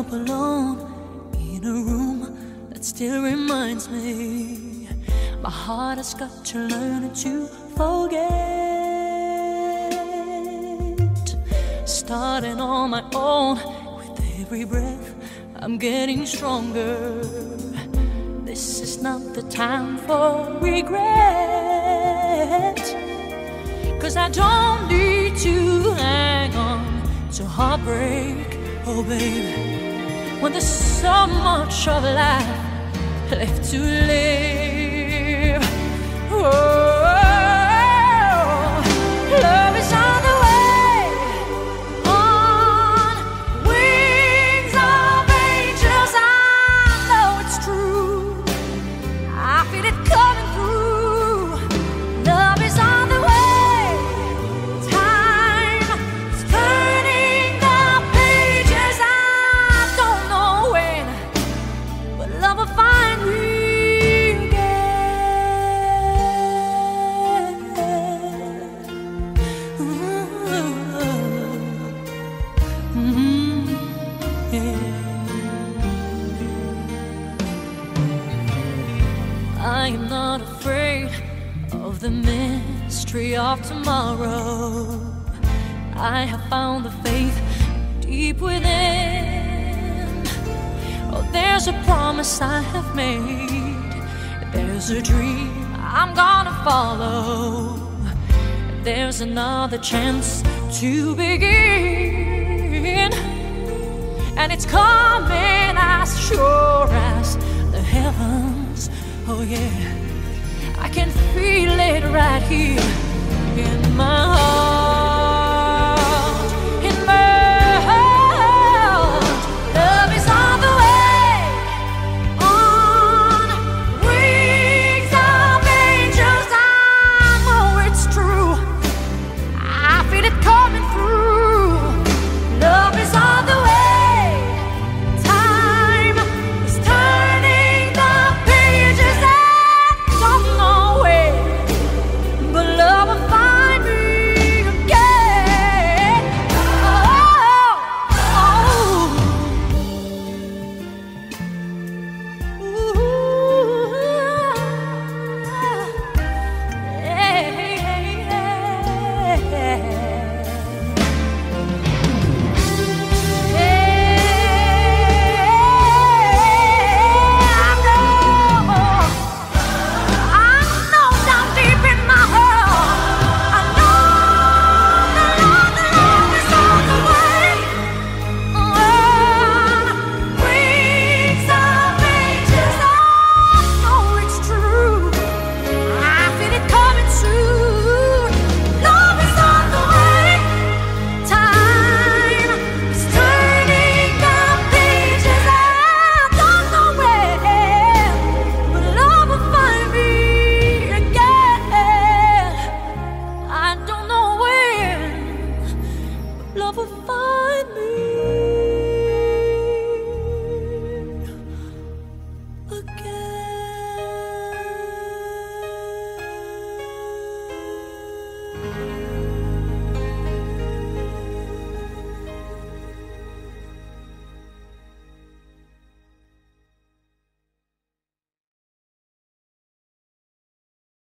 up alone in a room that still reminds me my heart has got to learn to forget. Starting on my own with every breath, I'm getting stronger. This is not the time for regret. Cause I don't need to hang on to heartbreak oh baby. When there's so much of life left to live. Oh, Mm-hmm. I am not afraid of the mystery of tomorrow. I have found the faith deep within. Oh, there's a promise I have made. There's a dream I'm gonna follow. There's another chance to begin. And it's coming as sure as the heavens. Oh, yeah. I can feel it right here in my Love will find me